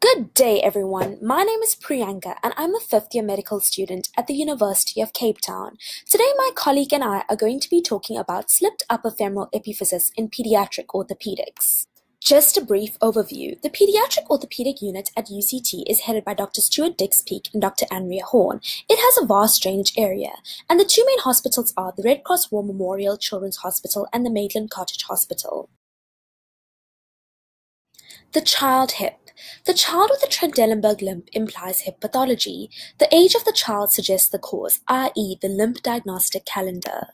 Good day, everyone. My name is Priyanka, and I'm a fifth year medical student at the University of Cape Town. Today, my colleague and I are going to be talking about slipped upper femoral epiphysis in pediatric orthopedics. Just a brief overview. The Pediatric Orthopedic Unit at UCT is headed by Dr. Stewart Dix-Peek and Dr. Andrea Horn. It has a vast drainage area, and the two main hospitals are the Red Cross War Memorial Children's Hospital and the Maitland Cottage Hospital. The child hip. The child with a Trendelenburg limp implies hip pathology. The age of the child suggests the cause, i.e., the limp diagnostic calendar.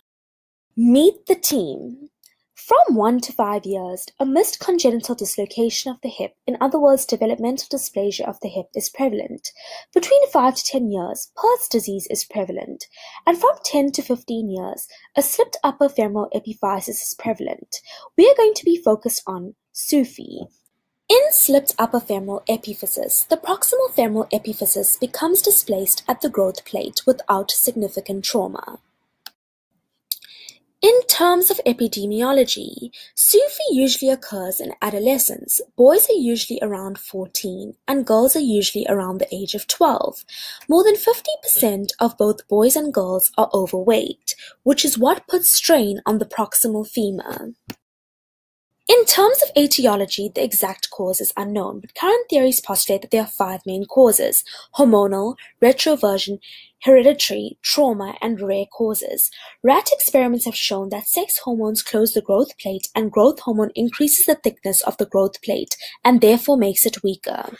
Meet the team. From 1 to 5 years, a missed congenital dislocation of the hip, in other words, developmental dysplasia of the hip, is prevalent. Between 5 to 10 years, Perthes disease is prevalent. And from 10 to 15 years, a slipped upper femoral epiphysis is prevalent. We are going to be focused on SUFE. In slipped upper femoral epiphysis, the proximal femoral epiphysis becomes displaced at the growth plate without significant trauma. In terms of epidemiology, SUFE usually occurs in adolescence. Boys are usually around 14 and girls are usually around the age of 12. More than 50% of both boys and girls are overweight, which is what puts strain on the proximal femur. In terms of etiology, the exact cause is unknown, but current theories postulate that there are five main causes: hormonal, retroversion, hereditary, trauma, and rare causes. Rat experiments have shown that sex hormones close the growth plate and growth hormone increases the thickness of the growth plate and therefore makes it weaker.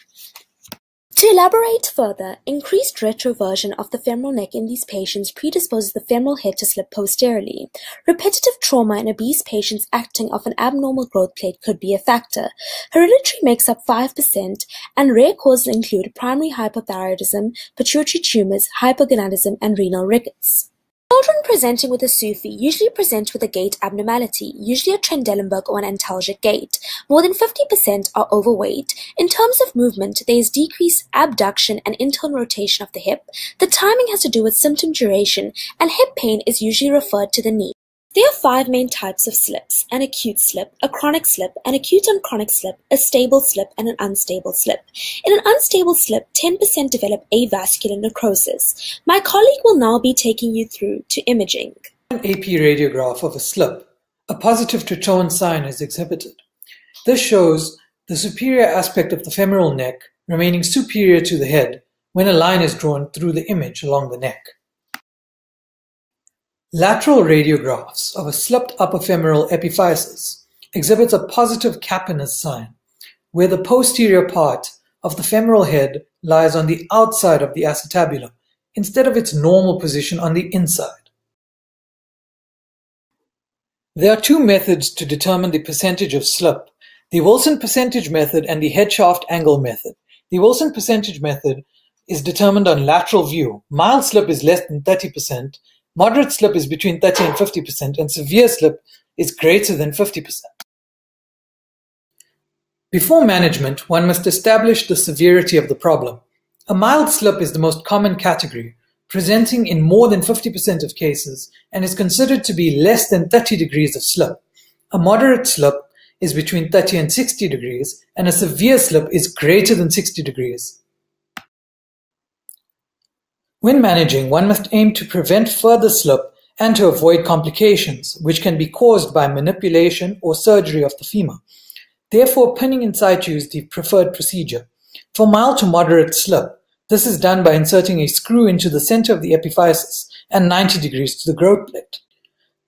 To elaborate further, increased retroversion of the femoral neck in these patients predisposes the femoral head to slip posteriorly. Repetitive trauma in obese patients acting off an abnormal growth plate could be a factor. Hereditary makes up 5%, and rare causes include primary hypothyroidism, pituitary tumors, hypogonadism, and renal rickets. Children presenting with a SUFE usually present with a gait abnormality, usually a Trendelenburg or an antalgic gait. More than 50% are overweight. In terms of movement, there is decreased abduction and internal rotation of the hip. The timing has to do with symptom duration, and hip pain is usually referred to the knee. There are five main types of slips: an acute slip, a chronic slip, an acute and chronic slip, a stable slip, and an unstable slip. In an unstable slip, 10% develop avascular necrosis. My colleague will now be taking you through to imaging. An AP radiograph of a slip. A positive Trethowan sign is exhibited. This shows the superior aspect of the femoral neck remaining superior to the head when a line is drawn through the image along the neck. Lateral radiographs of a slipped upper femoral epiphysis exhibits a positive Capener's sign, where the posterior part of the femoral head lies on the outside of the acetabulum instead of its normal position on the inside. There are two methods to determine the percentage of slip, the Wilson percentage method and the head shaft angle method. The Wilson percentage method is determined on lateral view. Mild slip is less than 30%, Moderate slip is between 30 and 50%, and severe slip is greater than 50%. Before management, one must establish the severity of the problem. A mild slip is the most common category, presenting in more than 50% of cases, and is considered to be less than 30 degrees of slip. A moderate slip is between 30 and 60 degrees, and a severe slip is greater than 60 degrees. When managing, one must aim to prevent further slip and to avoid complications, which can be caused by manipulation or surgery of the femur. Therefore, pinning in situ is the preferred procedure. For mild to moderate slip, this is done by inserting a screw into the center of the epiphysis and 90 degrees to the growth plate.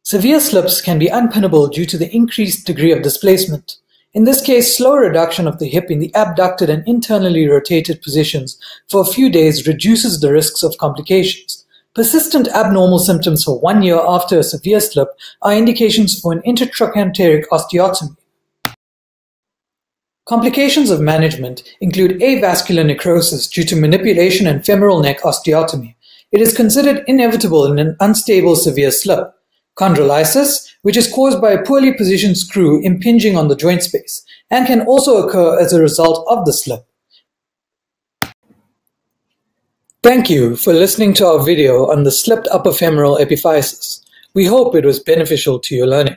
Severe slips can be unpinnable due to the increased degree of displacement. In this case, slow reduction of the hip in the abducted and internally rotated positions for a few days reduces the risks of complications. Persistent abnormal symptoms for one year after a severe slip are indications for an intertrochanteric osteotomy. Complications of management include avascular necrosis due to manipulation and femoral neck osteotomy. It is considered inevitable in an unstable severe slip. Chondrolysis, which is caused by a poorly positioned screw impinging on the joint space, and can also occur as a result of the slip. Thank you for listening to our video on the slipped upper femoral epiphysis. We hope it was beneficial to your learning.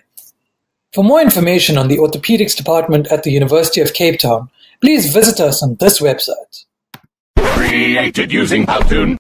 For more information on the orthopedics department at the University of Cape Town, please visit us on this website. Created using Powtoon.